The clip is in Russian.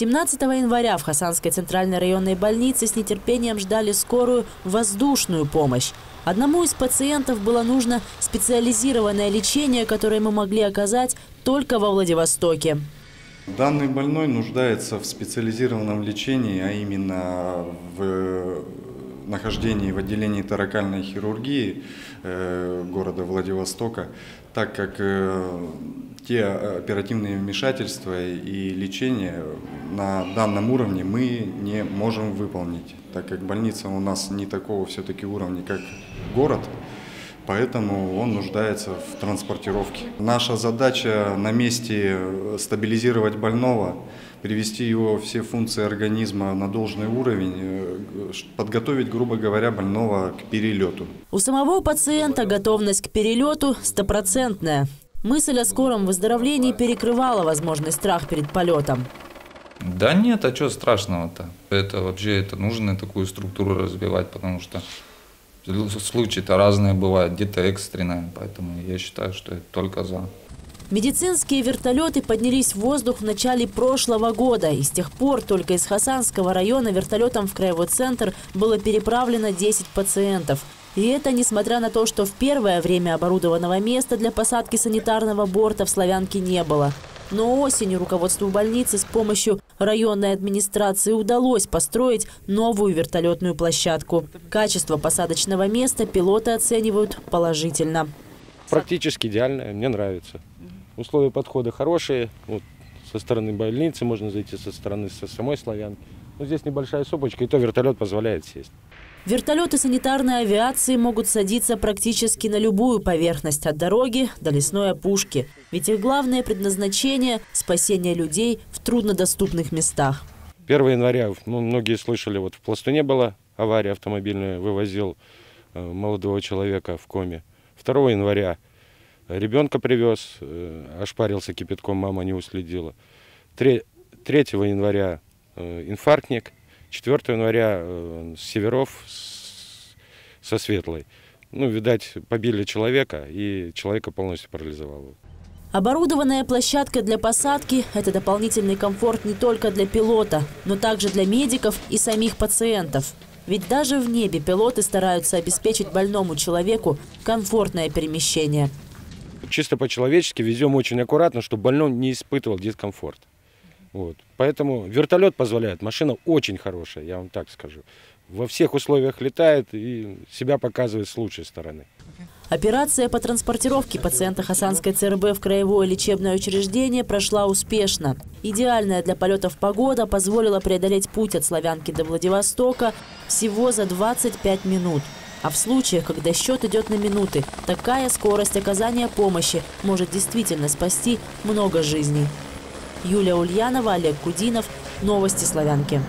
17 января в Хасанской центральной районной больнице с нетерпением ждали скорую воздушную помощь. Одному из пациентов было нужно специализированное лечение, которое мы могли оказать только во Владивостоке. Данный больной нуждается в специализированном лечении, а именно в нахождении в отделении торакальной хирургии э, города Владивостока, так как э, те оперативные вмешательства и лечение на данном уровне мы не можем выполнить, так как больница у нас не такого все-таки уровня, как город, поэтому он нуждается в транспортировке. Наша задача на месте стабилизировать больного, привести его все функции организма на должный уровень, э, подготовить, грубо говоря, больного к перелету. У самого пациента готовность к перелету стопроцентная. Мысль о скором выздоровлении перекрывала возможный страх перед полетом. Да нет, а что страшного-то? Это вообще это нужно такую структуру развивать, потому что случаи-то разные бывают, где-то экстренные, поэтому я считаю, что это только за. Медицинские вертолеты поднялись в воздух в начале прошлого года. И с тех пор только из Хасанского района вертолетом в краевой центр было переправлено 10 пациентов. И это несмотря на то, что в первое время оборудованного места для посадки санитарного борта в Славянке не было. Но осенью руководству больницы с помощью районной администрации удалось построить новую вертолетную площадку. Качество посадочного места пилоты оценивают положительно. Практически идеальное, мне нравится. Условия подхода хорошие. Вот со стороны больницы можно зайти, со стороны со самой Славянки. Но здесь небольшая сопочка, и то вертолет позволяет сесть. Вертолеты санитарной авиации могут садиться практически на любую поверхность, от дороги до лесной опушки. Ведь их главное предназначение – спасение людей труднодоступных местах. 1 января, ну, многие слышали, вот в Пластуне была авария автомобильная, вывозил э, молодого человека в коме. 2 января ребенка привез, э, ошпарился кипятком, мама не уследила. 3, 3 января э, инфарктник – 4 января Северов со Светлой. Ну, видать, побили человека, и человека полностью парализовало. Оборудованная площадка для посадки – это дополнительный комфорт не только для пилота, но также для медиков и самих пациентов. Ведь даже в небе пилоты стараются обеспечить больному человеку комфортное перемещение. Чисто по-человечески везем очень аккуратно, чтобы больной не испытывал дискомфорт. Вот. Поэтому вертолет позволяет. Машина очень хорошая, я вам так скажу. Во всех условиях летает и себя показывает с лучшей стороны. Операция по транспортировке пациента Хасанской ЦРБ в краевое лечебное учреждение прошла успешно. Идеальная для полетов погода позволила преодолеть путь от Славянки до Владивостока всего за 25 минут. А в случаях, когда счет идет на минуты, такая скорость оказания помощи может действительно спасти много жизней. Юлия Ульянова, Олег Кудинов. Новости Славянки.